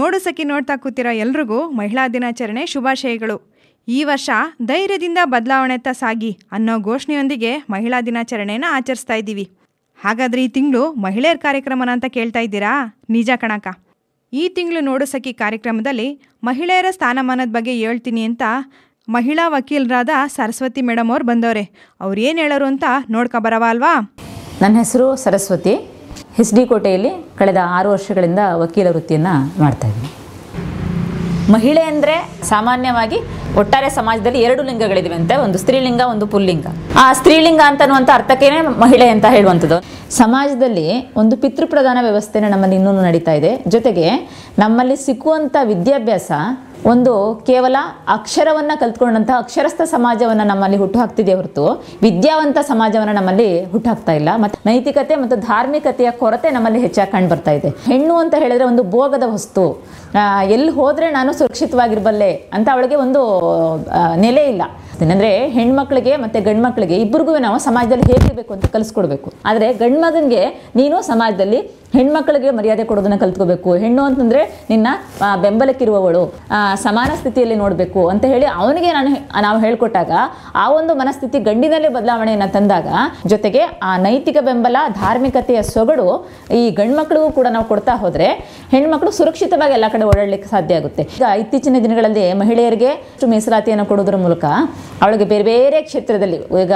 ನೋಡು ಸಖಿ ನೋಡ್ತಾ ಕೂತಿರೋ ಎಲ್ರಿಗೂ ಮಹಿಳಾ ದಿನಾಚರಣೆ ಶುಭಾಶಯಗಳು. ಈ ವರ್ಷ ಧೈರ್ಯದಿಂದ ಬದಲಾವಣೆತ್ತ ಸಾಗಿ ಅನ್ನೋ ಘೋಷಣೆಯೊಂದಿಗೆ ಮಹಿಳಾ ದಿನಾಚರಣೆಯನ್ನು ಆಚರಿಸ್ತಾ ಇದ್ದೀವಿ. ಹಾಗಾದ್ರೆ ಈ ತಿಂಗಳು ಮಹಿಳೆಯರ ಕಾರ್ಯಕ್ರಮನ ಅಂತ ಕೇಳ್ತಾ ಇದ್ದೀರಾ? ನಿಜ ಕಣಕ ಈ ತಿಂಗಳು ನೋಡು ಸಖಿ ಕಾರ್ಯಕ್ರಮದಲ್ಲಿ ಮಹಿಳೆಯರ ಸ್ಥಾನಮಾನದ ಬಗ್ಗೆ ಹೇಳ್ತೀನಿ ಅಂತ ಮಹಿಳಾ ವಕೀಲರಾದ ಸರಸ್ವತಿ ಮೇಡಮ್ ಅವ್ರು ಬಂದವ್ರೆ. ಅವ್ರು ಏನು ಹೇಳೋರು ಅಂತ ನೋಡ್ಕೊಬರವ ಅಲ್ವಾ? ನನ್ನ ಹೆಸರು ಸರಸ್ವತಿ. ಎಸ್ ಡಿ ಕೋಟೆಯಲ್ಲಿ ಕಳೆದ ಆರು ವರ್ಷಗಳಿಂದ ವಕೀಲ ವೃತ್ತಿಯನ್ನು ಮಾಡ್ತಾ ಇದ್ದೀನಿ. ಮಹಿಳೆ ಅಂದರೆ ಸಾಮಾನ್ಯವಾಗಿ ಒಟ್ಟಾರೆ ಸಮಾಜದಲ್ಲಿ ಎರಡು ಲಿಂಗಗಳಿವೆ ಅಂತ, ಒಂದು ಸ್ತ್ರೀಲಿಂಗ, ಒಂದು ಪುಲ್ಲಿಂಗ. ಆ ಸ್ತ್ರೀಲಿಂಗ ಅಂತನ್ನುವಂಥ ಅರ್ಥಕ್ಕೇನೆ ಮಹಿಳೆ ಅಂತ ಹೇಳುವಂಥದ್ದು. ಸಮಾಜದಲ್ಲಿ ಒಂದು ಪಿತೃಪ್ರಧಾನ ವ್ಯವಸ್ಥೆನೇ ನಮ್ಮಲ್ಲಿ ಇನ್ನೂ ನಡೀತಾ ಇದೆ. ಜೊತೆಗೆ ನಮ್ಮಲ್ಲಿ ಸಿಕ್ಕುವಂಥ ವಿದ್ಯಾಭ್ಯಾಸ ಒಂದು ಕೇವಲ ಅಕ್ಷರವನ್ನ ಕಲ್ತ್ಕೊಂಡಂತಹ ಅಕ್ಷರಸ್ಥ ಸಮಾಜವನ್ನ ನಮ್ಮಲ್ಲಿ ಹುಟ್ಟು ಹಾಕ್ತಿದೆ ಹೊರತು ವಿದ್ಯಾವಂತ ಸಮಾಜವನ್ನ ನಮ್ಮಲ್ಲಿ ಹುಟ್ಟು ಹಾಕ್ತಾ ಇಲ್ಲ. ಮತ್ತೆ ನೈತಿಕತೆ ಮತ್ತು ಧಾರ್ಮಿಕತೆಯ ಕೊರತೆ ನಮ್ಮಲ್ಲಿ ಹೆಚ್ಚಾಗಿ ಕಂಡು ಬರ್ತಾ ಇದೆ. ಹೆಣ್ಣು ಅಂತ ಹೇಳಿದ್ರೆ ಒಂದು ಭೋಗದ ವಸ್ತು. ಎಲ್ಲಿ ಹೋದರೆ ನಾನು ಸುರಕ್ಷಿತವಾಗಿರ್ಬಲ್ಲೆ ಅಂತ ಅವಳಿಗೆ ಒಂದು ನೆಲೆ ಇಲ್ಲ. ಏನಂದ್ರೆ ಹೆಣ್ಮಕ್ಳಿಗೆ ಮತ್ತೆ ಗಂಡ್ಮಕ್ಳಿಗೆ ಇಬ್ಬರಿಗೂ ನಾವು ಸಮಾಜದಲ್ಲಿ ಹೇಗಿರ್ಬೇಕು ಅಂತ ಕಲಿಸ್ಕೊಡ್ಬೇಕು. ಆದರೆ ಗಂಡು ಮಗನ್ಗೆ ನೀನು ಸಮಾಜದಲ್ಲಿ ಹೆಣ್ಮಕ್ಳಿಗೆ ಮರ್ಯಾದೆ ಕೊಡೋದನ್ನ ಕಲ್ತ್ಕೋಬೇಕು. ಹೆಣ್ಣು ಅಂತಂದ್ರೆ ನಿನ್ನ ಬೆಂಬಲಕ್ಕಿರುವವಳು ಸಮಾನ ಸ್ಥಿತಿಯಲ್ಲಿ ನೋಡಬೇಕು ಅಂತ ಹೇಳಿ ಅವನಿಗೆ ನಾನು ನಾವು ಹೇಳ್ಕೊಟ್ಟಾಗ ಆ ಒಂದು ಮನಸ್ಥಿತಿ ಗಂಡಿನಲ್ಲೇ ಬದಲಾವಣೆಯನ್ನ ತಂದಾಗ ಜೊತೆಗೆ ಆ ನೈತಿಕ ಬೆಂಬಲ, ಧಾರ್ಮಿಕತೆಯ ಸೊಗಡು ಈ ಗಂಡ್ಮಕ್ಳಿಗೂ ಕೂಡ ನಾವು ಕೊಡ್ತಾ ಹೋದ್ರೆ ಹೆಣ್ಮಕ್ಳು ಸುರಕ್ಷಿತವಾಗಿ ಎಲ್ಲ ಕಡೆ ಓಡಾಡ್ಲಿಕ್ಕೆ ಸಾಧ್ಯ ಆಗುತ್ತೆ. ಈಗ ಇತ್ತೀಚಿನ ದಿನಗಳಲ್ಲಿ ಮಹಿಳೆಯರಿಗೆ ಮೀಸಲಾತಿಯನ್ನು ಕೊಡೋದ್ರ ಮೂಲಕ ಅವಳಿಗೆ ಬೇರೆ ಬೇರೆ ಕ್ಷೇತ್ರದಲ್ಲಿ, ಈಗ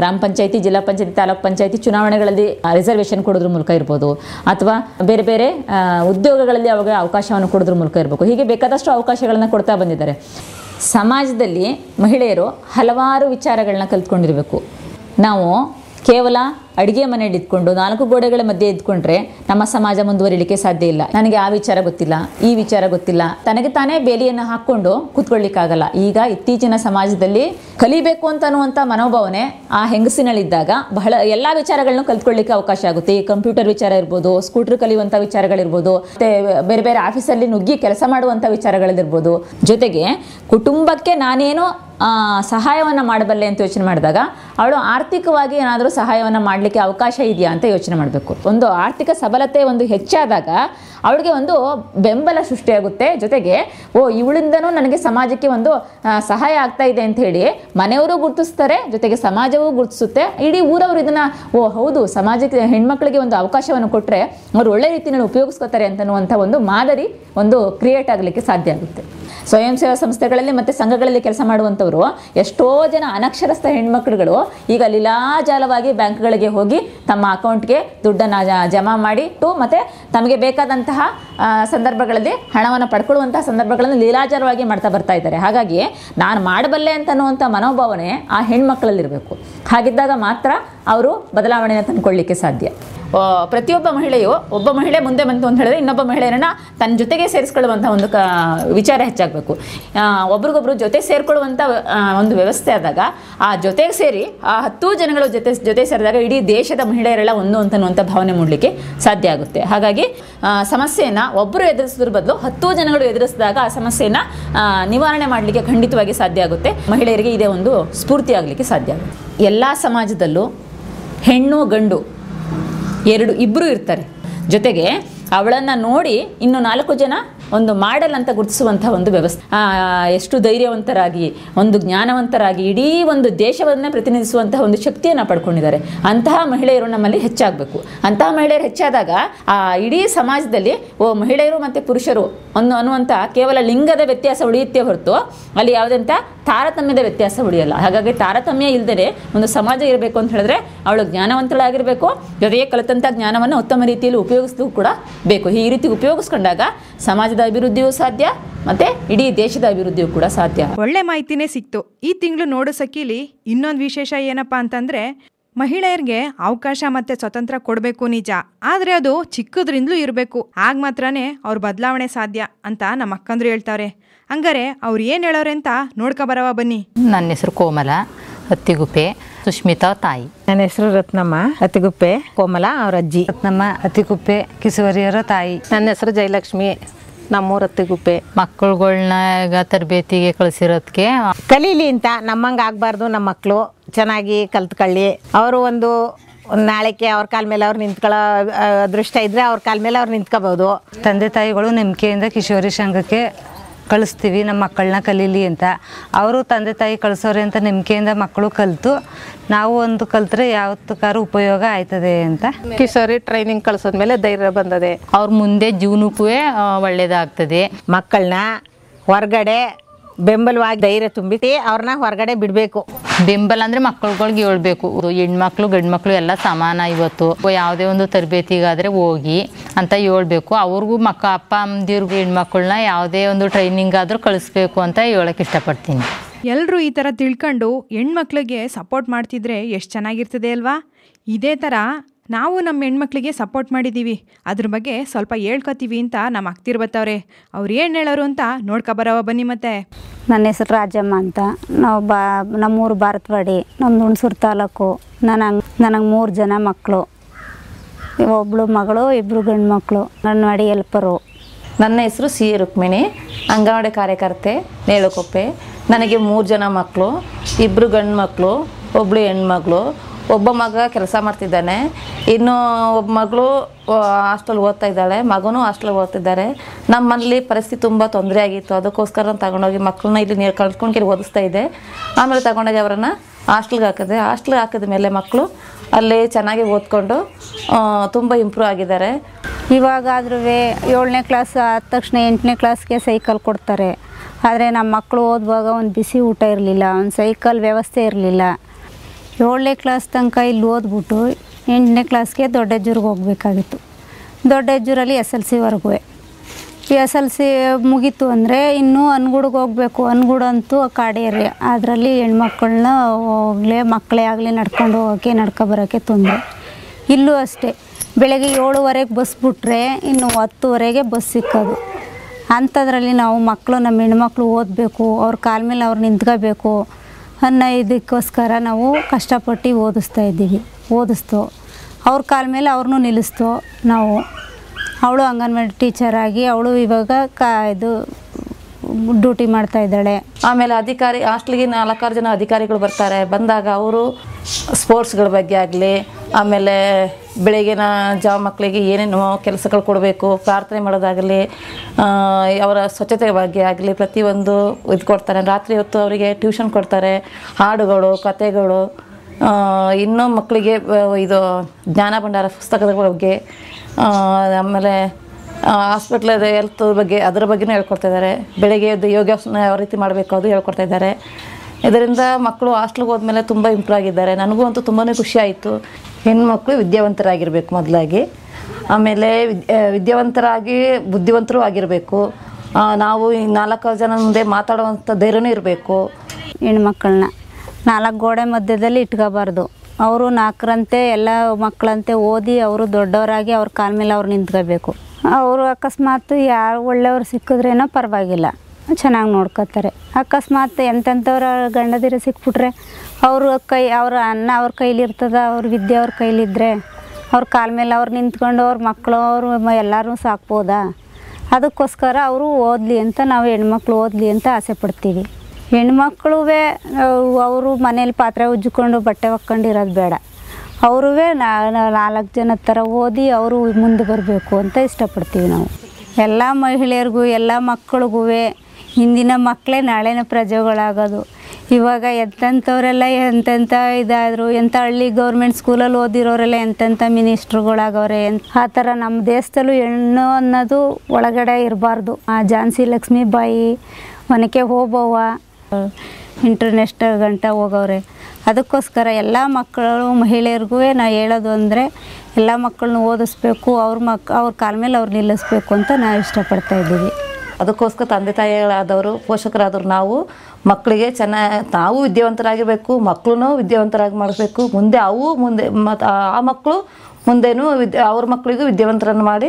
ಗ್ರಾಮ ಪಂಚಾಯತಿ, ಜಿಲ್ಲಾ ಪಂಚಾಯತಿ, ತಾಲೂಕು ಪಂಚಾಯತಿ ಚುನಾವಣೆಗಳಲ್ಲಿ ರಿಸರ್ವೇಷನ್ ಕೊಡೋದ್ರ ಮೂಲಕ ಇರ್ಬೋದು. ಅಥವಾ ಬೇರೆ ಬೇರೆ ಉದ್ಯೋಗಗಳಲ್ಲಿ ಅವಾಗ ಅವಕಾಶವನ್ನು ಕೊಡೋದ್ರ ಮೂಲಕ ಇರಬೇಕು. ಹೀಗೆ ಬೇಕಾದಷ್ಟು ಅವಕಾಶಗಳನ್ನು ಕೊಡ್ತಾ ಬಂದಿದ್ದಾರೆ. ಸಮಾಜದಲ್ಲಿ ಮಹಿಳೆಯರು ಹಲವಾರು ವಿಚಾರಗಳನ್ನ ಕಲ್ತ್ಕೊಂಡಿರಬೇಕು. ನಾವು ಕೇವಲ ಅಡುಗೆ ಮನೆಯಲ್ಲಿ ಇದ್ಕೊಂಡು, ನಾಲ್ಕು ಗೋಡೆಗಳ ಮಧ್ಯೆ ಇದ್ಕೊಂಡ್ರೆ ನಮ್ಮ ಸಮಾಜ ಮುಂದುವರಿಲಿಕ್ಕೆ ಸಾಧ್ಯ ಇಲ್ಲ. ನನಗೆ ಆ ವಿಚಾರ ಗೊತ್ತಿಲ್ಲ, ಈ ವಿಚಾರ ಗೊತ್ತಿಲ್ಲ. ತನಗೆ ತಾನೇ ಬೇಲಿಯನ್ನು ಹಾಕ್ಕೊಂಡು ಕೂತ್ಕೊಳ್ಳಿಕ್ಕಾಗಲ್ಲ. ಈಗ ಇತ್ತೀಚಿನ ಸಮಾಜದಲ್ಲಿ ಕಲಿಬೇಕು ಅಂತ ಅನ್ನುವಂಥ ಮನೋಭಾವನೆ ಆ ಹೆಂಗಸಿನಲ್ಲಿದ್ದಾಗ ಬಹಳ ಎಲ್ಲ ವಿಚಾರಗಳನ್ನು ಕಲ್ತ್ಕೊಳ್ಳಿಕ್ಕೆ ಅವಕಾಶ ಆಗುತ್ತೆ. ಈ ಕಂಪ್ಯೂಟರ್ ವಿಚಾರ ಇರ್ಬೋದು, ಸ್ಕೂಟರ್ ಕಲಿಯುವಂಥ ವಿಚಾರಗಳಿರ್ಬೋದು, ಮತ್ತೆ ಬೇರೆ ಬೇರೆ ಆಫೀಸಲ್ಲಿ ನುಗ್ಗಿ ಕೆಲಸ ಮಾಡುವಂಥ ವಿಚಾರಗಳಿರ್ಬೋದು. ಜೊತೆಗೆ ಕುಟುಂಬಕ್ಕೆ ನಾನೇನು ಸಹಾಯವನ್ನು ಮಾಡಬಲ್ಲೆ ಅಂತ ಯೋಚನೆ ಮಾಡಿದಾಗ, ಅವಳು ಆರ್ಥಿಕವಾಗಿ ಏನಾದರೂ ಸಹಾಯವನ್ನು ಮಾಡಲಿಕ್ಕೆ ಅವಕಾಶ ಇದೆಯಾ ಅಂತ ಯೋಚನೆ ಮಾಡಬೇಕು. ಒಂದು ಆರ್ಥಿಕ ಸಬಲತೆ ಒಂದು ಹೆಚ್ಚಾದಾಗ ಅವಳಿಗೆ ಒಂದು ಬೆಂಬಲ ಸೃಷ್ಟಿಯಾಗುತ್ತೆ. ಜೊತೆಗೆ, ಓ, ಇವಳಿಂದನೂ ನನಗೆ ಸಮಾಜಕ್ಕೆ ಒಂದು ಸಹಾಯ ಆಗ್ತಾ ಇದೆ ಅಂತ ಹೇಳಿ ಮನೆಯವರು ಗುರುತಿಸ್ತಾರೆ, ಜೊತೆಗೆ ಸಮಾಜವೂ ಗುರುತಿಸುತ್ತೆ. ಇಡೀ ಊರವರು ಇದನ್ನ, ಓ, ಹೌದು, ಸಮಾಜಕ್ಕೆ, ಹೆಣ್ಮಕ್ಳಿಗೆ ಒಂದು ಅವಕಾಶವನ್ನು ಕೊಟ್ಟರೆ ಅವರು ಒಳ್ಳೆ ರೀತಿಯಲ್ಲಿ ಉಪಯೋಗಿಸ್ಕೋತಾರೆ ಅಂತನ್ನುವಂಥ ಒಂದು ಮಾದರಿ ಒಂದು ಕ್ರಿಯೇಟ್ ಆಗಲಿಕ್ಕೆ ಸಾಧ್ಯ ಆಗುತ್ತೆ. ಸ್ವಯಂ ಸೇವಾ ಸಂಸ್ಥೆಗಳಲ್ಲಿ ಮತ್ತೆ ಸಂಘಗಳಲ್ಲಿ ಕೆಲಸ ಮಾಡುವಂಥವರು ಎಷ್ಟೋ ಜನ ಅನಕ್ಷರಸ್ಥ ಹೆಣ್ಮಕ್ಳುಗಳು ಈಗ ಲೀಲಾಜಾಲವಾಗಿ ಬ್ಯಾಂಕ್ಗಳಿಗೆ ಹೋಗಿ ತಮ್ಮ ಅಕೌಂಟ್ಗೆ ದುಡ್ಡನ್ನು ಜಮಾ ಮಾಡಿ ಟು ಮತ್ತೆ ತಮಗೆ ಬೇಕಾದಂತಹ ಸಂದರ್ಭಗಳಲ್ಲಿ ಹಣವನ್ನು ಪಡ್ಕೊಳ್ಳುವಂತಹ ಸಂದರ್ಭಗಳನ್ನು ಲೀಲಾಜಾಲವಾಗಿ ಮಾಡ್ತಾ ಬರ್ತಾ ಇದ್ದಾರೆ. ಹಾಗಾಗಿ ನಾನು ಮಾಡಬಲ್ಲೆ ಅಂತ ಅನ್ನುವಂಥ ಮನೋಭಾವನೆ ಆ ಹೆಣ್ಮಕ್ಳಲ್ಲಿರಬೇಕು. ಹಾಗಿದ್ದಾಗ ಮಾತ್ರ ಅವರು ಬದಲಾವಣೆಯನ್ನು ತಂದುಕೊಳ್ಳಿಕ್ಕೆ ಸಾಧ್ಯ. ಪ್ರತಿಯೊಬ್ಬ ಮಹಿಳೆಯು ಒಬ್ಬ ಮಹಿಳೆ ಮುಂದೆ ಬಂತು ಅಂತ ಹೇಳಿದ್ರೆ ಇನ್ನೊಬ್ಬ ಮಹಿಳೆಯರನ್ನ ತನ್ನ ಜೊತೆಗೆ ಸೇರಿಸ್ಕೊಳ್ಳುವಂಥ ಒಂದು ಕ, ವಿಚಾರ ಹೆಚ್ಚಾಗಬೇಕು. ಒಬ್ರಿಗೊಬ್ರು ಜೊತೆ ಸೇರಿಕೊಳ್ಳುವಂಥ ಒಂದು ವ್ಯವಸ್ಥೆ ಆದಾಗ ಆ ಜೊತೆಗೆ ಸೇರಿ ಆ ಹತ್ತು ಜನಗಳ ಜೊತೆ ಜೊತೆ ಸೇರಿದಾಗ ಇಡೀ ದೇಶದ ಮಹಿಳೆಯರೆಲ್ಲ ಒಂದು ಅಂತನ್ನುವಂಥ ಭಾವನೆ ಮೂಡಲಿಕ್ಕೆ ಸಾಧ್ಯ ಆಗುತ್ತೆ. ಹಾಗಾಗಿ ಸಮಸ್ಯೆಯನ್ನು ಒಬ್ಬರು ಎದುರಿಸೋದ್ರ ಬದಲು ಹತ್ತು ಜನಗಳು ಎದುರಿಸಿದಾಗ ಆ ಸಮಸ್ಯೆಯನ್ನ ನಿವಾರಣೆ ಮಾಡಲಿಕ್ಕೆ ಖಂಡಿತವಾಗಿ ಸಾಧ್ಯ ಆಗುತ್ತೆ. ಮಹಿಳೆಯರಿಗೆ ಇದೇ ಒಂದು ಸ್ಫೂರ್ತಿ ಆಗಲಿಕ್ಕೆ ಸಾಧ್ಯ ಆಗುತ್ತೆ. ಎಲ್ಲ ಸಮಾಜದಲ್ಲೂ ಹೆಣ್ಣು ಗಂಡು ಎರಡು ಇಬ್ಬರು ಇರ್ತಾರೆ. ಜೊತೆಗೆ ಅವಳನ್ನು ನೋಡಿ ಇನ್ನು ನಾಲ್ಕು ಜನ ಒಂದು ಮಾಡಲ್ ಅಂತ ಗುರುತಿಸುವಂಥ ಒಂದು ವ್ಯವಸ್ಥೆ. ಎಷ್ಟು ಧೈರ್ಯವಂತರಾಗಿ, ಒಂದು ಜ್ಞಾನವಂತರಾಗಿ, ಇಡೀ ಒಂದು ದೇಶವನ್ನೇ ಪ್ರತಿನಿಧಿಸುವಂತಹ ಒಂದು ಶಕ್ತಿಯನ್ನು ಪಡ್ಕೊಂಡಿದ್ದಾರೆ. ಅಂತಹ ಮಹಿಳೆಯರು ನಮ್ಮಲ್ಲಿ ಹೆಚ್ಚಾಗಬೇಕು. ಅಂತಹ ಮಹಿಳೆಯರು ಹೆಚ್ಚಾದಾಗ, ಆ, ಇಡೀ ಸಮಾಜದಲ್ಲಿ ಓ ಮಹಿಳೆಯರು ಮತ್ತು ಪುರುಷರು ಒಂದು ಅನ್ನುವಂಥ ಕೇವಲ ಲಿಂಗದ ವ್ಯತ್ಯಾಸ ಉಳಿಯುತ್ತೆ ಹೊರತು ಅಲ್ಲಿ ಯಾವುದಂತ ತಾರತಮ್ಯದ ವ್ಯತ್ಯಾಸ ಉಳಿಯಲ್ಲ. ಹಾಗಾಗಿ ತಾರತಮ್ಯ ಇಲ್ಲದೆ ಒಂದು ಸಮಾಜ ಇರಬೇಕು ಅಂತ ಹೇಳಿದ್ರೆ ಅವಳು ಜ್ಞಾನವಂತಳಾಗಿರಬೇಕು, ಜೊತೆಗೆ ಕಲಿತಂಥ ಜ್ಞಾನವನ್ನು ಉತ್ತಮ ರೀತಿಯಲ್ಲಿ ಉಪಯೋಗಿಸಲು ಕೂಡ ಬೇಕು. ಈ ರೀತಿ ಉಪಯೋಗಿಸ್ಕೊಂಡಾಗ ಸಮಾಜದ ಅಭಿವೃದ್ಧಿಯೂ ಸಾಧ್ಯ, ಮತ್ತೆ ಇಡೀ ದೇಶದ ಅಭಿವೃದ್ಧಿಯೂ ಕೂಡ ಸಾಧ್ಯ. ಒಳ್ಳೆ ಮಾಹಿತಿನೇ ಸಿಕ್ತು. ಈ ತಿಂಗಳು ನೋಡೋ ಸಕೀಲಿ ಇನ್ನೊಂದು ವಿಶೇಷ ಏನಪ್ಪಾ ಅಂತಂದ್ರೆ ಮಹಿಳೆಯರಿಗೆ ಅವಕಾಶ ಮತ್ತೆ ಸ್ವತಂತ್ರ ಕೊಡಬೇಕು ನಿಜ. ಆದ್ರೆ ಅದು ಚಿಕ್ಕದ್ರಿಂದಲೂ ಇರಬೇಕು. ಆಗ ಮಾತ್ರನೇ ಅವ್ರ ಬದಲಾವಣೆ ಸಾಧ್ಯ ಅಂತ ನಮ್ಮ ಅಕ್ಕಂದ್ರು ಹೇಳ್ತಾರೆ. ಹಂಗಾರೆ ಅವ್ರು ಏನು ಹೇಳೋರೆ ಅಂತ ನೋಡ್ಕೊ ಬರವ ಬನ್ನಿ. ನನ್ನ ಹೆಸರು ಕೋಮಲ ಅತ್ತಿಗುಪ್ಪೆ ಸುಷ್ಮಿತಾ ತಾಯಿ. ನನ್ನ ಹೆಸರು ರತ್ನಮ್ಮ ಅತ್ತಿಗುಪ್ಪೆ ಕೋಮಲ ಅವ್ರ ಅಜ್ಜಿ. ರತ್ನಮ್ಮ ಅತ್ತಿಗುಪ್ಪೆ ಕಿಸುವರಿಯರ ತಾಯಿ. ನನ್ನ ಹೆಸರು ಜಯಲಕ್ಷ್ಮಿ. ನಮ್ಮೂರ ಗುಪ್ಪೆ ಮಕ್ಕಳುಗಳ್ನ ಈಗ ತರಬೇತಿಗೆ ಕಳಿಸಿರೋದಕ್ಕೆ ಕಲೀಲಿ ಅಂತ ನಮ್ಮಂಗೆ ಆಗಬಾರ್ದು ನಮ್ಮ ಮಕ್ಕಳು ಚೆನ್ನಾಗಿ ಕಲ್ತ್ಕೊಳ್ಳಿ. ಅವರು ಒಂದು ನಾಳೆಗೆ ಅವ್ರ ಕಾಲ ಮೇಲೆ ಅವ್ರು ನಿಂತ್ಕೊಳ್ಳೋ ಅದೃಷ್ಟ ಇದ್ದರೆ ಅವ್ರ ಕಾಲ ಮೇಲೆ ಅವ್ರು ನಿಂತ್ಕೋಬೋದು. ತಂದೆ ತಾಯಿಗಳು ನಂಬಿಕೆಯಿಂದ ಕಿಶೋರಿ ಸಂಘಕ್ಕೆ ಕಳಿಸ್ತೀವಿ ನಮ್ಮ ಮಕ್ಕಳನ್ನ ಕಲೀಲಿ ಅಂತ. ಅವರು ತಂದೆ ತಾಯಿ ಕಳಿಸೋರೆ ಅಂತ ನಂಬಿಕೆಯಿಂದ ಮಕ್ಕಳು ಕಲಿತು. ನಾವು ಒಂದು ಕಲ್ತ್ರೆ ಯಾವತ್ತಕ್ಕಾರು ಉಪಯೋಗ ಆಯ್ತದೆ ಅಂತ. ಕಿಶೋರಿ ಟ್ರೈನಿಂಗ್ ಕಳ್ಸೋದ್ಮೇಲೆ ಧೈರ್ಯ ಬಂದದೆ. ಅವ್ರ ಮುಂದೆ ಜೀವನಕ್ಕೂ ಒಳ್ಳೇದಾಗ್ತದೆ. ಮಕ್ಕಳನ್ನ ಹೊರಗಡೆ ಬೆಂಬಲವಾಗಿ ಧೈರ್ಯ ತುಂಬಿಸಿ ಅವ್ರನ್ನ ಹೊರಗಡೆ ಬಿಡಬೇಕು. ಬೆಂಬಲ ಅಂದರೆ ಮಕ್ಕಳುಗಳಿಗೆ ಹೇಳ್ಬೇಕು. ಹೆಣ್ಮಕ್ಳು ಗಂಡು ಮಕ್ಕಳು ಎಲ್ಲ ಸಮಾನ ಇವತ್ತು. ಯಾವುದೇ ಒಂದು ತರಬೇತಿಗಾದ್ರೆ ಹೋಗಿ ಅಂತ ಹೇಳ್ಬೇಕು. ಅವ್ರಿಗೂ ಮಕ್ಕ ಅಪ್ಪ ಅಮ್ಮದಿರ್ಗೂ ಹೆಣ್ಮಕ್ಳನ್ನ ಯಾವುದೇ ಒಂದು ಟ್ರೈನಿಂಗ್ ಆದ್ರೂ ಕಳಿಸ್ಬೇಕು ಅಂತ ಹೇಳಕ್ಕೆ ಇಷ್ಟಪಡ್ತೀನಿ. ಎಲ್ಲರೂ ಈ ಥರ ತಿಳ್ಕೊಂಡು ಹೆಣ್ಮಕ್ಳಿಗೆ ಸಪೋರ್ಟ್ ಮಾಡ್ತಿದ್ರೆ ಎಷ್ಟು ಚೆನ್ನಾಗಿರ್ತದೆ ಅಲ್ವಾ? ಇದೇ ಥರ ನಾವು ನಮ್ಮ ಹೆಣ್ಮಕ್ಳಿಗೆ ಸಪೋರ್ಟ್ ಮಾಡಿದ್ದೀವಿ ಅದ್ರ ಬಗ್ಗೆ ಸ್ವಲ್ಪ ಹೇಳ್ಕೊತೀವಿ ಅಂತ ನಮ್ಮ ಅಕ್ತಿರ್ ಬರ್ತಾವ್ರೆ ಅವ್ರು ಏನು ಹೇಳೋರು ಅಂತ ನೋಡ್ಕೊಬರವ ಬನ್ನಿ ಮತ್ತೆ. ನನ್ನ ಹೆಸರು ರಾಜಮ್ಮ ಅಂತ. ನಾವು ಬಾ ನಮ್ಮೂರು ಭಾರತವಾಡಿ ನಮ್ಮದು ಹುಣಸೂರು ತಾಲೂಕು. ನನಗೆ ನನಗೆ ಮೂರು ಜನ ಮಕ್ಕಳು ಒಬ್ಬಳು ಮಗಳು ಇಬ್ಬರು ಗಂಡು ಮಕ್ಕಳು ಅಂಗನವಾಡಿ ಹೆಲ್ಪರು. ನನ್ನ ಹೆಸರು ಸಿ ರುಕ್ಮಿಣಿ ಅಂಗನವಾಡಿ ಕಾರ್ಯಕರ್ತೆ ನೇಳುಕೊಪ್ಪೆ ನನಗೆ ಮೂರು ಜನ ಮಕ್ಕಳು ಇಬ್ಬರು ಗಂಡು ಮಕ್ಕಳು ಒಬ್ಬಳು ಹೆಣ್ಮಗಳು ಒಬ್ಬ ಮಗ ಕೆಲಸ ಮಾಡ್ತಿದ್ದಾನೆ. ಇನ್ನು ಒಬ್ಬ ಮಗಳು ಹಾಸ್ಟೆಲ್ ಓದ್ತಾ ಇದ್ದಾಳೆ. ಮಗನೂ ಹಾಸ್ಟೆಲ್ ಓದ್ತಿದ್ದಾರೆ. ನಮ್ಮಲ್ಲಿ ಪರಿಸ್ಥಿತಿ ತುಂಬ ತೊಂದರೆ ಆಗಿತ್ತು. ಅದಕ್ಕೋಸ್ಕರ ನಾನು ತಗೊಂಡೋಗಿ ಮಕ್ಕಳನ್ನ ಇಲ್ಲಿ ನೀರು ಕಳ್ಕೊಂಡು ಓದಿಸ್ತಾ ಇದ್ದೆ. ಆಮೇಲೆ ತಗೊಂಡೋಗಿ ಅವರನ್ನು ಹಾಸ್ಟೆಲ್ಗೆ ಹಾಕಿದೆ. ಹಾಸ್ಟೆಲ್ಗೆ ಹಾಕಿದ ಮೇಲೆ ಮಕ್ಕಳು ಅಲ್ಲಿ ಚೆನ್ನಾಗಿ ಓದ್ಕೊಂಡು ತುಂಬ ಇಂಪ್ರೂವ್ ಆಗಿದ್ದಾರೆ. ಇವಾಗಾದ್ರೂ ಏಳನೇ ಕ್ಲಾಸ್ ಆದ ತಕ್ಷಣ ಎಂಟನೇ ಕ್ಲಾಸ್ಗೆ ಸೈಕಲ್ ಕೊಡ್ತಾರೆ. ಆದರೆ ನಮ್ಮ ಮಕ್ಕಳು ಓದುವಾಗ ಒಂದು ಬಿಸಿ ಊಟ ಇರಲಿಲ್ಲ, ಒಂದು ಸೈಕಲ್ ವ್ಯವಸ್ಥೆ ಇರಲಿಲ್ಲ. ಏಳನೇ ಕ್ಲಾಸ್ ತನಕ ಇಲ್ಲಿ ಓದ್ಬಿಟ್ಟು ಎಂಟನೇ ಕ್ಲಾಸ್ಗೆ ದೊಡ್ಡಜ್ಜೂರಿಗೆ ಹೋಗ್ಬೇಕಾಗಿತ್ತು. ದೊಡ್ಡಜ್ಜೂರಲ್ಲಿ ಎಸ್ ಎಲ್ ಸಿವರೆಗೂ ಎಸ್ ಎಲ್ ಸಿ ಮುಗೀತು ಅಂದರೆ ಇನ್ನೂ ಅನ್ಗೂಡಿಗೆ ಹೋಗಬೇಕು. ಅನ್ಗೂಡು ಅಂತೂ ಕಾಡೇರಿ ಅದರಲ್ಲಿ ಹೆಣ್ಮಕ್ಳನ್ನ ಹೋಗ್ಲೇ ಮಕ್ಕಳೇ ಆಗಲಿ ನಡ್ಕೊಂಡು ಹೋಗೋಕ್ಕೆ ನಡ್ಕೊ ಬರೋಕ್ಕೆ ತೊಂದರೆ. ಇಲ್ಲೂ ಅಷ್ಟೇ. ಬೆಳಗ್ಗೆ ಏಳುವರೆಗೆ ಬಸ್ ಬಿಟ್ರೆ ಇನ್ನು ಹತ್ತುವರೆಗೆ ಬಸ್ ಸಿಕ್ಕೋದು. ಅಂಥದ್ರಲ್ಲಿ ನಾವು ಮಕ್ಕಳು ನಮ್ಮ ಹೆಣ್ಮಕ್ಳು ಓದಬೇಕು. ಅವ್ರ ಕಾಲ ಮೇಲೆ ಅವ್ರು ನಿಂತ್ಕೋಬೇಕು. ಅನ್ನೋ ಇದಕ್ಕೋಸ್ಕರ ನಾವು ಕಷ್ಟಪಟ್ಟು ಓದಿಸ್ತಾ ಇದ್ದೀವಿ. ಓದಿಸ್ತು. ಅವ್ರ ಕಾಲ ಮೇಲೆ ಅವ್ರನ್ನೂ ನಿಲ್ಲಿಸ್ತು ನಾವು. ಅವಳು ಅಂಗನವಾಡಿ ಟೀಚರ್ ಆಗಿ ಅವಳು ಇವಾಗ ಕಾ ಇದು ಡ್ಯೂಟಿ ಮಾಡ್ತಾ ಇದ್ದಾಳೆ. ಆಮೇಲೆ ಅಧಿಕಾರಿ, ಹಾಸ್ಟೆಲ್ಗೆ ನಾಲ್ಕಾರು ಜನ ಅಧಿಕಾರಿಗಳು ಬರ್ತಾರೆ. ಬಂದಾಗ ಅವರು ಸ್ಪೋರ್ಟ್ಸ್ಗಳ ಬಗ್ಗೆ ಆಗಲಿ, ಆಮೇಲೆ ಬೆಳಗಿನ ಜಾವ ಮಕ್ಕಳಿಗೆ ಏನೇನು ಕೆಲಸಗಳು ಕೊಡಬೇಕು, ಪ್ರಾರ್ಥನೆ ಮಾಡೋದಾಗಲಿ ಅವರ ಸ್ವಚ್ಛತೆ ಬಗ್ಗೆ ಆಗಲಿ ಪ್ರತಿಯೊಂದು ಇದು ಕೊಡ್ತಾರೆ. ರಾತ್ರಿ ಹೊತ್ತು ಅವರಿಗೆ ಟ್ಯೂಷನ್ ಕೊಡ್ತಾರೆ. ಹಾಡುಗಳು, ಕತೆಗಳು ಇನ್ನೂ ಮಕ್ಕಳಿಗೆ ಇದು ಜ್ಞಾನ ಭಂಡಾರ ಪುಸ್ತಕದ ಬಗ್ಗೆ ಆಮೇಲೆ ಹಾಸ್ಪಿಟ್ಲ್ ಹೆಲ್ತ್ ಬಗ್ಗೆ, ಅದರ ಬಗ್ಗೆನೂ ಹೇಳ್ಕೊಡ್ತಾ ಇದ್ದಾರೆ. ಬೆಳಗ್ಗೆ ಎದ್ದು ಯೋಗಾಸನ ಯಾವ ರೀತಿ ಮಾಡಬೇಕು ಅದು ಹೇಳ್ಕೊಡ್ತಾ ಇದ್ದಾರೆ. ಇದರಿಂದ ಮಕ್ಕಳು ಹಾಸ್ಟ್ಲಿಗೆ ಹೋದ್ಮೇಲೆ ತುಂಬ ಇಂಪ್ರೂವ್ ಆಗಿದ್ದಾರೆ. ನನಗೂ ಅಂತೂ ತುಂಬಾ ಖುಷಿ ಆಯಿತು. ಹೆಣ್ಮಕ್ಳು ವಿದ್ಯಾವಂತರಾಗಿರಬೇಕು ಮೊದಲಾಗಿ. ಆಮೇಲೆ ವಿದ್ಯಾವಂತರಾಗಿ ಬುದ್ಧಿವಂತರು ಆಗಿರಬೇಕು. ನಾವು ಈ ನಾಲ್ಕು ಜನ ಮುಂದೆ ಮಾತಾಡುವಂಥ ಧೈರ್ಯನೂ ಇರಬೇಕು. ಹೆಣ್ಮಕ್ಳನ್ನ ನಾಲ್ಕು ಗೋಡೆ ಮಧ್ಯದಲ್ಲಿ ಇಟ್ಕೋಬಾರ್ದು. ಅವರು ನಾಲ್ಕರಂತೆ ಎಲ್ಲ ಮಕ್ಕಳಂತೆ ಓದಿ ಅವರು ದೊಡ್ಡವರಾಗಿ ಅವ್ರ ಕಾಲ ಮೇಲೆ ಅವ್ರು ನಿಂತ್ಕೋಬೇಕು. ಅವರು ಅಕಸ್ಮಾತ್ ಯಾರು ಒಳ್ಳೆಯವ್ರು ಸಿಕ್ಕಿದ್ರೇನೋ ಪರವಾಗಿಲ್ಲ. ಚೆನ್ನಾಗಿ ನೋಡ್ಕೋತಾರೆ. ಅಕಸ್ಮಾತ್ ಎಂತೆಂಥವ್ರ ಗಂಡದಿರ ಸಿಕ್ಬಿಟ್ರೆ ಅವರು ಕೈ, ಅವ್ರ ಅನ್ನ ಅವ್ರ ಕೈಲಿರ್ತದ, ಅವ್ರ ವಿದ್ಯೆ ಅವ್ರ ಕೈಲಿದ್ದರೆ ಅವ್ರ ಕಾಲ ಮೇಲೆ ಅವ್ರು ನಿಂತ್ಕೊಂಡು ಅವ್ರ ಮಕ್ಕಳು ಅವರು ಎಲ್ಲರೂ ಸಾಕ್ಬೋದಾ? ಅದಕ್ಕೋಸ್ಕರ ಅವರು ಓದಲಿ ಅಂತ ನಾವು ಹೆಣ್ಮಕ್ಳು ಓದಲಿ ಅಂತ ಆಸೆ ಪಡ್ತೀವಿ. ಹೆಣ್ಮಕ್ಳುವೇ ಅವರು ಮನೇಲಿ ಪಾತ್ರೆ ಉಜ್ಜಿಕೊಂಡು ಬಟ್ಟೆ ಒಕ್ಕೊಂಡಿರೋದು ಬೇಡ. ಅವರೂ ನಾಲ್ಕು ಜನ ಥರ ಓದಿ ಅವರು ಮುಂದೆ ಬರಬೇಕು ಅಂತ ಇಷ್ಟಪಡ್ತೀವಿ ನಾವು. ಎಲ್ಲ ಮಹಿಳೆಯರಿಗೂ, ಎಲ್ಲ ಮಕ್ಕಳಿಗೂ ಹಿಂದಿನ ಮಕ್ಕಳೇ ನಾಳೆನ ಪ್ರಜೆಗಳಾಗೋದು. ಇವಾಗ ಎಂತೆಂಥವರೆಲ್ಲ ಎಂತೆಂಥ ಇದಾದರು, ಎಂಥ ಹಳ್ಳಿ ಗೌರ್ಮೆಂಟ್ ಸ್ಕೂಲಲ್ಲಿ ಓದಿರೋರೆಲ್ಲ ಎಂತೆಂಥ ಮಿನಿಸ್ಟ್ರುಗಳಾಗವ್ರೆ ಆ ಥರ ನಮ್ಮ ದೇಶದಲ್ಲೂ ಹೆಣ್ಣು ಅನ್ನೋದು ಒಳಗಡೆ ಇರಬಾರ್ದು. ಆ ಝಾನ್ಸಿ ಲಕ್ಷ್ಮೀಬಾಯಿ ಒನಕೆ ಹೋಬವ್ವ, ಇಂಟರ್ನ್ಯಾಷನಲ್ ಗಂಟ ಹೋಗವ್ರೆ ಅದಕ್ಕೋಸ್ಕರ ಎಲ್ಲ ಮಕ್ಕಳು, ಮಹಿಳೆಯರಿಗೂ ನಾ ಹೇಳೋದು ಅಂದರೆ ಎಲ್ಲ ಮಕ್ಕಳನ್ನು ಓದಿಸ್ಬೇಕು, ಅವ್ರ ಮಕ್, ಅವ್ರ ಕಾಲ ಮೇಲೆ ಅವ್ರು ನಿಲ್ಲಿಸ್ಬೇಕು ಅಂತ ನಾವು ಇಷ್ಟಪಡ್ತಾ ಇದ್ದೀವಿ. ಅದಕ್ಕೋಸ್ಕರ ತಂದೆ ತಾಯಿಗಳಾದವರು, ಪೋಷಕರಾದವರು ನಾವು, ಮಕ್ಕಳಿಗೆ ಚೆನ್ನಾಗಿ ನಾವು ವಿದ್ಯಾವಂತರಾಗಿರಬೇಕು ಮಕ್ಕಳೂ ವಿದ್ಯಾವಂತರಾಗಿ ಮಾಡಬೇಕು, ಮುಂದೆ ಅವು ಮುಂದೆ ಮತ್ತು ಆ ಮಕ್ಕಳು ಮುಂದೆನೂ ವಿದ್ಯಾ ಅವ್ರ ಮಕ್ಕಳಿಗೂ ವಿದ್ಯಾವಂತರನ್ನು ಮಾಡಿ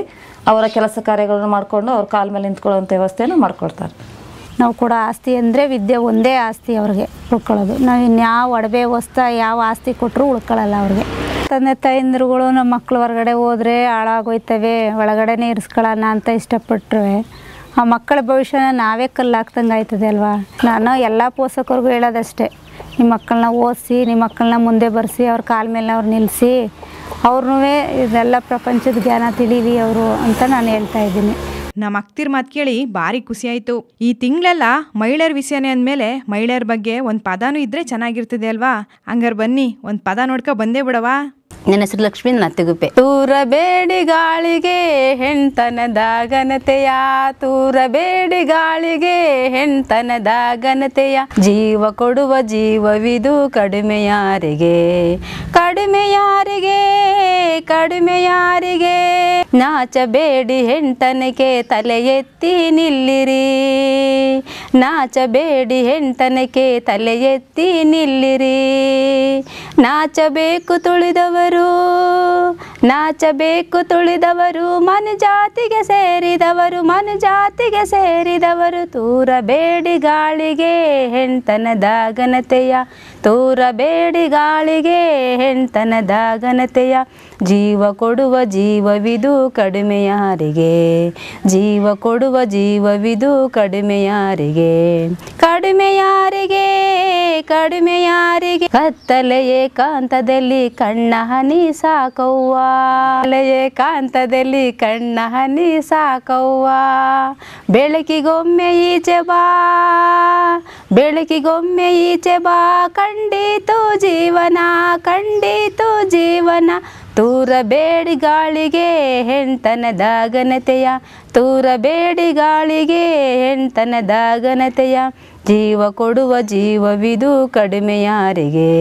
ಅವರ ಕೆಲಸ ಕಾರ್ಯಗಳನ್ನು ಮಾಡಿಕೊಂಡು ಅವ್ರ ಕಾಲ ಮೇಲೆ ನಿಂತ್ಕೊಳ್ಳುವಂಥ ವ್ಯವಸ್ಥೆಯನ್ನು ಮಾಡಿಕೊಡ್ತಾರೆ. ನಾವು ಕೂಡ ಆಸ್ತಿ ಅಂದರೆ ವಿದ್ಯೆ ಒಂದೇ ಆಸ್ತಿ ಅವ್ರಿಗೆ ಉಳ್ಕೊಳ್ಳೋದು. ನಾವು ಇನ್ಯಾವ ಒಡವೆ ವಸ್ತ, ಯಾವ ಆಸ್ತಿ ಕೊಟ್ಟರು ಉಳ್ಕೊಳ್ಳಲ್ಲ ಅವ್ರಿಗೆ. ತಂದೆ, ತಾಯಂದಿರುಗಳು ನಮ್ಮ ಮಕ್ಕಳು ಹೊರಗಡೆ ಹೋದರೆ ಹಾಳಾಗೋಯ್ತವೆ, ಒಳಗಡೆನೇ ಇರಿಸ್ಕೊಳ್ಳೋಣ ಅಂತ ಇಷ್ಟಪಟ್ಟರು ಆ ಮಕ್ಕಳ ಭವಿಷ್ಯನ ನಾವೇ ಕಲ್ಲು ಹಾಕ್ದಂಗೆ ಆಯ್ತದೆ ಅಲ್ವಾ? ನಾನು ಎಲ್ಲ ಪೋಷಕರಿಗೂ ಹೇಳೋದಷ್ಟೇ. ನಿಮ್ಮ ಮಕ್ಕಳನ್ನ ಓದಿಸಿ, ನಿಮ್ಮ ಮಕ್ಕಳನ್ನ ಮುಂದೆ ಬರೆಸಿ, ಅವ್ರ ಕಾಲ ಮೇಲೆ ಅವ್ರು ನಿಲ್ಲಿಸಿ ಅವ್ರನ್ನೂ ಇದೆಲ್ಲ ಪ್ರಪಂಚದ ಜ್ಞಾನ ತಿಳಿಲಿ ಅವರು ಅಂತ ನಾನು ಹೇಳ್ತಾ ಇದ್ದೀನಿ. ನಮ್ಮ ಅಕ್ತಿರ್ ಮಾತು ಕೇಳಿ ಭಾರಿ ಖುಷಿ ಆಯಿತು. ಈ ತಿಂಗಳೆಲ್ಲ ಮಹಿಳೆಯರ ವಿಷಯನೇ ಅಂದ್ಮೇಲೆ ಮಹಿಳೆಯರ ಬಗ್ಗೆ ಒಂದು ಪದನೂ ಇದ್ರೆ ಚೆನ್ನಾಗಿರ್ತದೆ ಅಲ್ವಾ? ಹಂಗಾರೆ ಬನ್ನಿ, ಒಂದು ಪದ ನೋಡ್ಕೊ ಬಂದೇ ಬಿಡವಾ ನನ್ನ ಹೆಸರು ಲಕ್ಷ್ಮೀ ನತ್ತಿಗುಪ್ಪೆ ತೂರಬೇಡಿ ಗಾಳಿಗೆ ಹೆಣ್ತನದ ಘನತೆಯ. ತೂರಬೇಡಿ ಗಾಳಿಗೆ ಹೆಣ್ತನದ ಘನತೆಯ. ಜೀವ ಕೊಡುವ ಜೀವವಿದು ಕಡಿಮೆ ಯಾರಿಗೆ? ಕಡಿಮೆ ಯಾರಿಗೆ? ಕಡಿಮೆ ಯಾರಿಗೆ? ನಾಚಬೇಡಿ ಹೆಣ್ತನಕ್ಕೆ ತಲೆ ಎತ್ತಿ ನಿಲ್ಲಿರಿ. ನಾಚಬೇಡಿ ಹೆಂಟನಕ್ಕೆ ತಲೆ ಎತ್ತಿ ನಿಲ್ಲಿರಿ. ನಾಚಬೇಕು ತುಳಿದವರು ನಾಚಬೇಕು ತುಳಿದವರು ಮನುಜಾತಿಗೆ ಸೇರಿದವರು ಮನುಜಾತಿಗೆ ಸೇರಿದವರು. ತೂರಬೇಡಿ ಗಾಳಿಗೆ ಹೆಣ್ತನದ ಘನತೆಯ ತೂರಬೇಡಿ ಗಾಳಿಗೆ ಹೆಣ್ತನದ ಘನತೆಯ ಜೀವ ಕೊಡುವ ಜೀವವಿದು ಕಡಿಮೆ ಯಾರಿಗೆ ಜೀವ ಕೊಡುವ ಜೀವವಿದು ಕಡಿಮೆ ಯಾರಿಗೆ ಕಡಿಮೆ ಯಾರಿಗೆ ಕಡಿಮೆ ಯಾರಿಗೆ ಕತ್ತಲೆ ಏಕಾಂತದಲ್ಲಿ ಕಣ್ಣ ಹನಿ ಸಾಕವ್ವ. ಕತ್ತಲೆ ಏಕಾಂತದಲ್ಲಿ ಕಣ್ಣ ಹನಿ ಸಾಕವ್ವ. ಬೆಳಕಿಗೊಮ್ಮೆ ಈಚೆ ಬಾ. ಬೆಳಕಿಗೊಮ್ಮೆ ಈಚೆ ಬಾ. ಖಂಡಿತು ಜೀವನ ಖಂಡಿತು ಜೀವನ. ತೂರಬೇಡಿ ಗಾಳಿಗೆ ಹೆಣ್ತನದ ಘನತೆಯ ತೂರಬೇಡಿ ಗಾಳಿಗೆ ಹೆಣ್ತನದ ಘನತೆಯ ಜೀವ ಕೊಡುವ ಜೀವವಿದು ಕಡಿಮೆ ಯಾರಿಗೆ?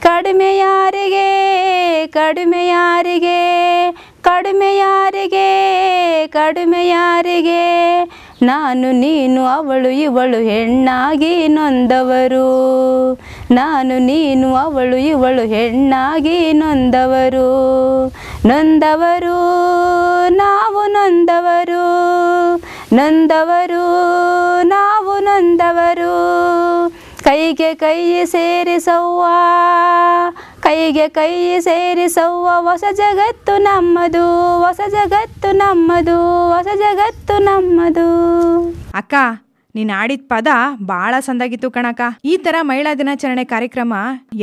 ಕಡಿಮೆ ಯಾರಿಗೆ? ಕಡಿಮೆ ಯಾರಿಗೆ? ಕಡಿಮೆ ಯಾರಿಗೆ? ಕಡಿಮೆ ಯಾರಿಗೆ? ನಾನು ನೀನು ಅವಳು, ಇವಳು ಹೆಣ್ಣಾಗಿ ನೊಂದವರು. ನಾನು ನೀನು ಅವಳು, ಇವಳು ಹೆಣ್ಣಾಗಿ ನೊಂದವರು. ನೊಂದವರು, ನಾವು ನೊಂದವರು. ನೊಂದವರು, ನಾವು ನೊಂದವರು. ಕೈಗೆ ಕೈ ಸೇರಿಸವ್ವ ಕೈಗೆ ಕೈ ಸೇರಿಸವ್ವ, ಹೊಸ ಜಗತ್ತು ನಮ್ಮದು, ಹೊಸ ಜಗತ್ತು ನಮ್ಮದು, ಹೊಸ ಜಗತ್ತು ನಮ್ಮದು. ಅಕ್ಕ, ನೀನ್ ಆಡಿದ ಪದ ಬಹಳ ಸಂದಾಗಿತ್ತು ಕಣಕ ಈ ತರ ಮಹಿಳಾ ದಿನಾಚರಣೆ ಕಾರ್ಯಕ್ರಮ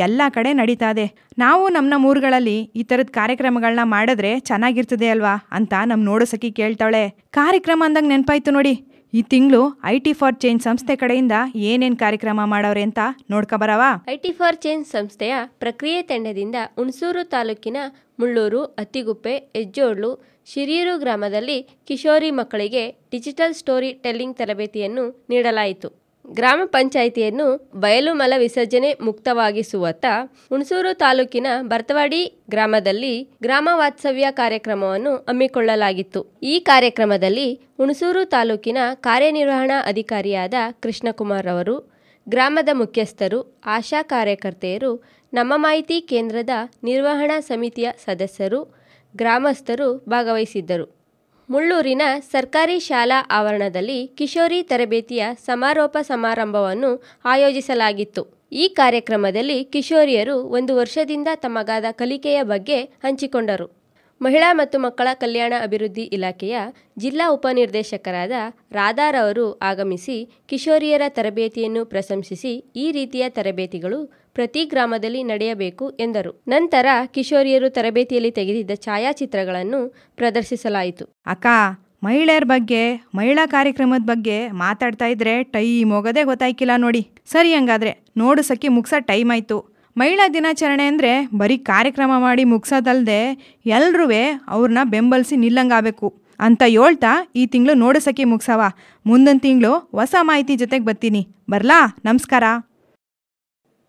ಎಲ್ಲ ಕಡೆ ನಡೀತಾ ಇದೆ. ನಾವು ನಮ್ಮ ನಮ್ಮ ಊರುಗಳಲ್ಲಿ ಈ ತರದ ಕಾರ್ಯಕ್ರಮಗಳನ್ನ ಮಾಡಿದ್ರೆ ಚೆನ್ನಾಗಿರ್ತದೆ ಅಲ್ವಾ ಅಂತ ನೋಡೋ ಸಖಿ ಕೇಳ್ತಾಳೆ ಕಾರ್ಯಕ್ರಮ ಅಂದಾಗ ನೆನಪಾಯ್ತು ನೋಡಿ. ಈ ತಿಂಗಳು ಐ ಟಿ ಫಾರ್ ಚೇಂಜ್ ಸಂಸ್ಥೆ ಕಡೆಯಿಂದ ಏನೇನು ಕಾರ್ಯಕ್ರಮ ಮಾಡವ್ರೆ ಅಂತ ನೋಡ್ಕೊಬರವಾ ಐಟಿ ಫಾರ್ ಚೇಂಜ್ ಸಂಸ್ಥೆಯ ಪ್ರಕ್ರಿಯೆ ತಂಡದಿಂದ ಹುಣಸೂರು ತಾಲೂಕಿನ ಮುಳ್ಳೂರು, ಅತ್ತಿಗುಪ್ಪೆ ಹೆಜ್ಜೋಡ್ಲು ಶಿರಿಯೂರು ಗ್ರಾಮದಲ್ಲಿ ಕಿಶೋರಿ ಮಕ್ಕಳಿಗೆ ಡಿಜಿಟಲ್ ಸ್ಟೋರಿ ಟೆಲ್ಲಿಂಗ್ ತರಬೇತಿಯನ್ನು ನೀಡಲಾಯಿತು. ಗ್ರಾಮ ಪಂಚಾಯಿತಿಯನ್ನು ಬಯಲು ಮಲ ವಿಸರ್ಜನೆ ಮುಕ್ತವಾಗಿಸುವತ್ತ ಹುಣಸೂರು ತಾಲೂಕಿನ ಬರ್ತವಾಡಿ ಗ್ರಾಮದಲ್ಲಿ ಗ್ರಾಮ ವಾತ್ಸವ್ಯ ಕಾರ್ಯಕ್ರಮವನ್ನು ಹಮ್ಮಿಕೊಳ್ಳಲಾಗಿತ್ತು. ಈ ಕಾರ್ಯಕ್ರಮದಲ್ಲಿ ಹುಣಸೂರು ತಾಲೂಕಿನ ಕಾರ್ಯನಿರ್ವಹಣಾ ಅಧಿಕಾರಿಯಾದ ಕೃಷ್ಣಕುಮಾರ್ ಅವರು, ಗ್ರಾಮದ ಮುಖ್ಯಸ್ಥರು, ಆಶಾ ಕಾರ್ಯಕರ್ತೆಯರು, ನಮ್ಮ ಮಾಹಿತಿ ಕೇಂದ್ರದ ನಿರ್ವಹಣಾ ಸಮಿತಿಯ ಸದಸ್ಯರು, ಗ್ರಾಮಸ್ಥರು ಭಾಗವಹಿಸಿದ್ದರು. ಮುಳ್ಳೂರಿನ ಸರ್ಕಾರಿ ಶಾಲಾ ಆವರಣದಲ್ಲಿ ಕಿಶೋರಿ ತರಬೇತಿಯ ಸಮಾರೋಪ ಸಮಾರಂಭವನ್ನು ಆಯೋಜಿಸಲಾಗಿತ್ತು. ಈ ಕಾರ್ಯಕ್ರಮದಲ್ಲಿ ಕಿಶೋರಿಯರು ಒಂದು ವರ್ಷದಿಂದ ತಮಗಾದ ಕಲಿಕೆಯ ಬಗ್ಗೆ ಹಂಚಿಕೊಂಡರು. ಮಹಿಳಾ ಮತ್ತು ಮಕ್ಕಳ ಕಲ್ಯಾಣ ಅಭಿವೃದ್ಧಿ ಇಲಾಖೆಯ ಜಿಲ್ಲಾ ಉಪನಿರ್ದೇಶಕರಾದ ರಾಧಾರವರು ಆಗಮಿಸಿ ಕಿಶೋರಿಯರ ತರಬೇತಿಯನ್ನು ಪ್ರಶಂಸಿಸಿ ಈ ರೀತಿಯ ತರಬೇತಿಗಳು ಪ್ರತಿ ಗ್ರಾಮದಲ್ಲಿ ನಡೆಯಬೇಕು ಎಂದರು. ನಂತರ ಕಿಶೋರಿಯರು ತರಬೇತಿಯಲ್ಲಿ ತೆಗೆದಿದ್ದ ಛಾಯಾಚಿತ್ರಗಳನ್ನು ಪ್ರದರ್ಶಿಸಲಾಯಿತು. ಅಕ್ಕ, ಮಹಿಳೆಯರ ಬಗ್ಗೆ, ಮಹಿಳಾ ಕಾರ್ಯಕ್ರಮದ ಬಗ್ಗೆ ಮಾತಾಡ್ತಾ ಇದ್ರೆ ಟೈಮ್ ಹೋಗೋದೇ ಗೊತ್ತಾಯ್ಕಿಲ್ಲ ನೋಡಿ. ಸರಿ ಹಂಗಾದ್ರೆ ನೋಡು ಸಖಿ ಮುಗ್ಸೋ ಟೈಮ್ ಆಯಿತು. ಮಹಿಳಾ ದಿನಾಚರಣೆ ಅಂದರೆ ಬರೀ ಕಾರ್ಯಕ್ರಮ ಮಾಡಿ ಮುಗ್ಸೋದಲ್ದೆ ಎಲ್ರೂ ಅವ್ರನ್ನ ಬೆಂಬಲಿಸಿ ನಿಲ್ಲಂಗಾಗಬೇಕು ಅಂತ ಹೇಳ್ತಾ ಈ ತಿಂಗಳು ನೋಡು ಸಖಿ ಮುಗ್ಸವ. ಮುಂದಿನ ತಿಂಗಳು ಹೊಸ ಮಾಹಿತಿ ಜೊತೆಗೆ ಬರ್ತೀನಿ. ಬರಲಾ? ನಮಸ್ಕಾರ.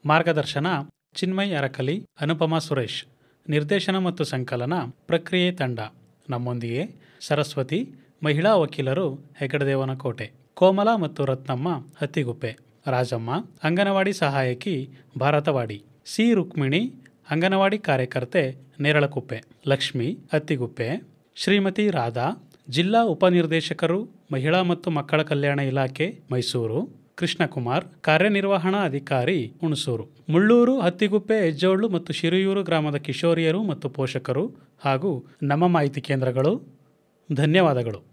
ಮಾರ್ಗದರ್ಶನ ಚಿನ್ಮಯ್ ಅರಕಲಿ, ಅನುಪಮಾ ಸುರೇಶ್. ನಿರ್ದೇಶನ ಮತ್ತು ಸಂಕಲನ ಪ್ರಕ್ರಿಯೆ ತಂಡ. ನಮ್ಮೊಂದಿಗೆ ಸರಸ್ವತಿ, ಮಹಿಳಾ ವಕೀಲರು ಹೆಗಡದೇವನಕೋಟೆ, ಕೋಮಲ ಮತ್ತು ರತ್ನಮ್ಮ ಹತ್ತಿಗುಪ್ಪೆ, ರಾಜಮ್ಮ, ಅಂಗನವಾಡಿ ಸಹಾಯಕಿ ಭಾರತವಾಡಿ, ಸಿ ರುಕ್ಮಿಣಿ, ಅಂಗನವಾಡಿ ಕಾರ್ಯಕರ್ತೆ ನೇರಳಕುಪ್ಪೆ, ಲಕ್ಷ್ಮಿ ಹತ್ತಿಗುಪ್ಪೆ, ಶ್ರೀಮತಿ ರಾಧಾ, ಜಿಲ್ಲಾ ಉಪನಿರ್ದೇಶಕರು, ಮಹಿಳಾ ಮತ್ತು ಮಕ್ಕಳ ಕಲ್ಯಾಣ ಇಲಾಖೆ, ಮೈಸೂರು. ಕೃಷ್ಣಕುಮಾರ್, ಕಾರ್ಯನಿರ್ವಹಣಾ ಅಧಿಕಾರಿ ಹುಣಸೂರು. ಮುಳ್ಳೂರು, ಹತ್ತಿಗುಪ್ಪೆ ಹೆಜ್ಜೋಳು ಮತ್ತು ಶಿರಿಯೂರು ಗ್ರಾಮದ ಕಿಶೋರಿಯರು ಮತ್ತು ಪೋಷಕರು ಹಾಗೂ ನಮ್ಮ ಮಾಹಿತಿ ಕೇಂದ್ರಗಳು. ಧನ್ಯವಾದಗಳು.